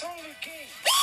It's King. a game.